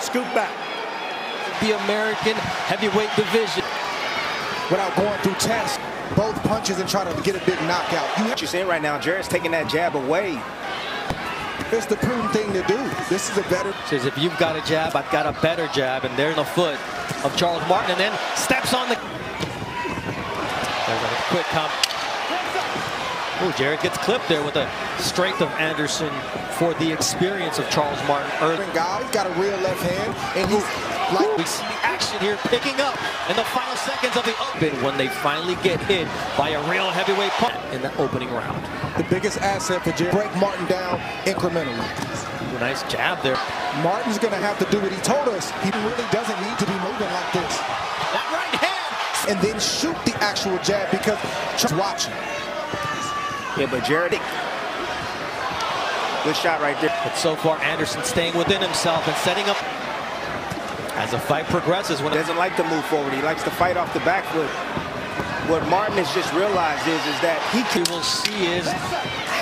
Scoop back. The American heavyweight division. Without going through tests, both punches and try to get a big knockout. You What you're saying right now, Jared's taking that jab away. it's the prudent thing to do. This is a better. Says if you've got a jab, I've got a better jab, and there's the foot of Charles Martin, and then steps on the. There's a quick comp. Oh, Jared gets clipped there with the strength of Anderson for the experience of Charles Martin early. guy. He's got a real left hand, and he's like We see the action here picking up in the final seconds of the open when they finally get hit by a real heavyweight punch in the opening round. the biggest asset for Jerry. Break Martin down incrementally. Ooh, nice jab there. Martin's going to have to do what he told us. He really doesn't need to be moving like this. That right hand. And then shoot the actual jab because Trump's watching. Yeah, but Jared, good shot right there. But so far, Anderson staying within himself and setting up as the fight progresses. When it Doesn't like to move forward. He likes to fight off the back foot. What Martin has just realized is, is that he we can will see is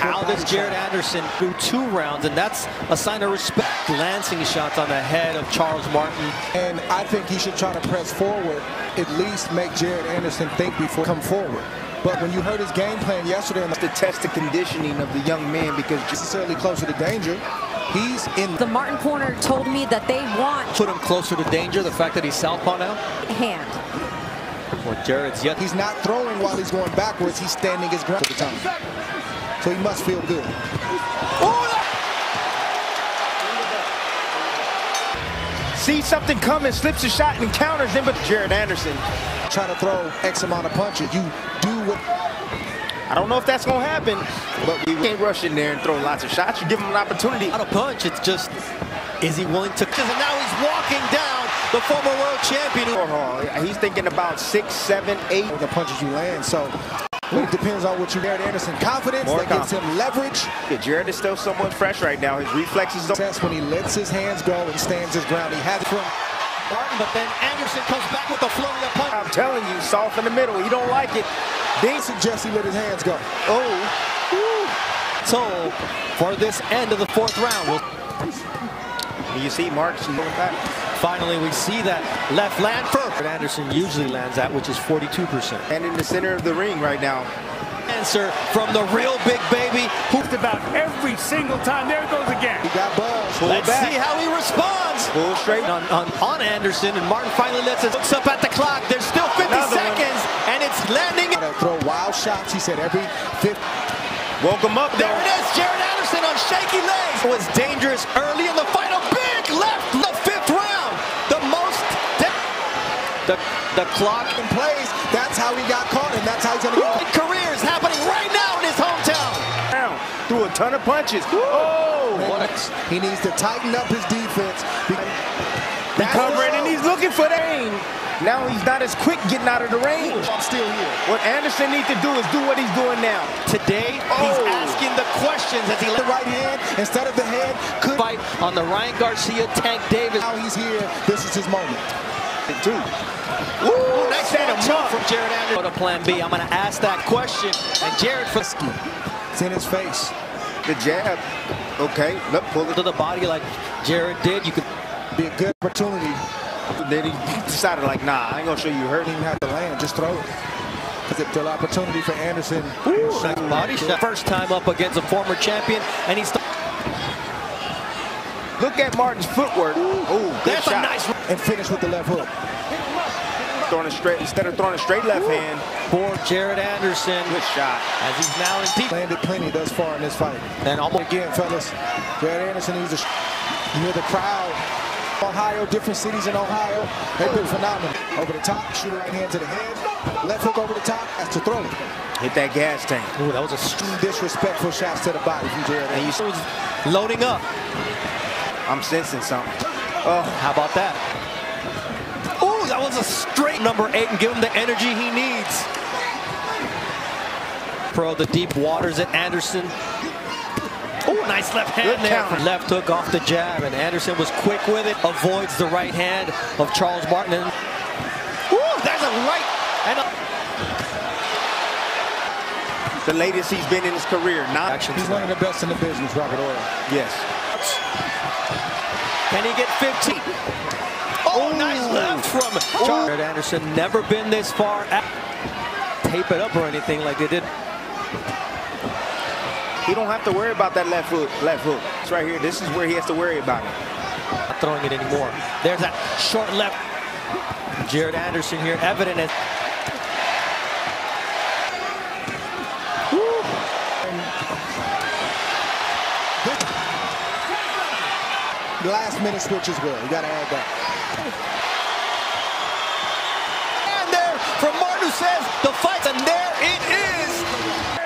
how does Jared Anderson do two rounds, and that's a sign of respect. Lancing shots on the head of Charles Martin. And I think he should try to press forward, at least make Jared Anderson think before come forward. But when you heard his game plan yesterday, and to test the conditioning of the young man because just necessarily closer to danger, he's in The Martin corner told me that they want Put him closer to danger, the fact that he's southpaw now. hand. Well, Jared's yet. He's not throwing while he's going backwards. He's standing his ground at the time. So he must feel good. see something coming, slips a shot and counters in, but Jared Anderson. Try to throw X amount of punches. You do what I don't know if that's going to happen, but we can't rush in there and throw lots of shots. You give him an opportunity. Not a punch, it's just, is he willing to? And now he's walking down the former world champion. Oh, he's thinking about six, seven, eight. the punches you land. So it depends on what you Jared Anderson. Confidence More that gives him leverage. Yeah, Jared is still somewhat fresh right now. His reflexes don't. Success when he lets his hands go and stands his ground. He has it from Martin, but then Anderson comes back with a flurry of punch. I'm telling you, soft in the middle. He don't like it. They suggest he let his hands go. Oh, so for this end of the fourth round. You see Marks going back. Finally, we see that left land first. Anderson usually lands at, which is 42%. And in the center of the ring right now. Answer from the real big baby. Just about every single time. There it goes again. He got buzz. Pull Let's back. see how he responds. Pull straight. On, on, on Anderson, and Martin finally lets it. Looks up at the clock. There's still 50 Another one. seconds, and it's landing. To throw wild shots. He said every fifth. Woke him up There there. it is. Jared Anderson on shaky legs. It was dangerous early in the fight. A big left, the fifth round. The most. The, the clock in plays. That's how he got caught, and that's how he's going to get caught. career is happening right now in his hometown. Down. Threw a ton of punches. Oh, What He needs to tighten up his defense. He's covering and he's looking for the aim. Now he's not as quick getting out of the range. I'm still here. What Anderson needs to do is do what he's doing now. today, he's Oh. asking the questions as he The right hand instead of the head. Could fight on the Ryan Garcia Tank Davis. now he's here. This is his moment. Two. Ooh, nice set him up. from Jared Anderson. Go to plan B. I'm going to ask that question. And Jared for It's in his face. The jab. Okay. Look, pull it. to the body like Jared did. You could Be a good opportunity. Then he decided, like, nah, I ain't gonna show you hurt. Didn't have to land. Just throw it. Because it's an opportunity for Anderson. nice body shot. First time up against a former champion, and he's Look at Martin's footwork. Oh, good that's shot. a nice And finish with the left hook. Throwing a straight instead of throwing a straight left hand. for Jared Anderson Good shot. as he's now in deep Landed plenty thus far in this fight. and almost Again, fellas, Jared Anderson he's sh- you hear the crowd. Ohio, different cities in Ohio, they've been phenomenal. Over the top, shoot right hand to the head. Left hook over the top, that's to throw. Hit that gas tank. Ooh, that was a Disrespectful shots to the body from Jared And you, was loading up. I'm sensing something. Oh, how about that? Ooh, that was a straight number eight and give him the energy he needs. Pro the deep waters at Anderson. Nice left hand Good there. counter. Left hook off the jab, and Anderson was quick with it. Avoids the right hand of Charles Martin. And, ooh, there's a right and a The latest he's been in his career. Not action. He's one of the best in the business, Robert Oil. Yes. Can he get 15? Oh, nice left from Jared Anderson. Never been this far. Tape it up or anything like they did. He don't have to worry about that left foot. Left hook. It's right here. This is where he has to worry about it. Not throwing it anymore. There's that short left. Jared Anderson here, evident as Last minute switch as well. You got to add that. And there from Martin says the fight, and there it is.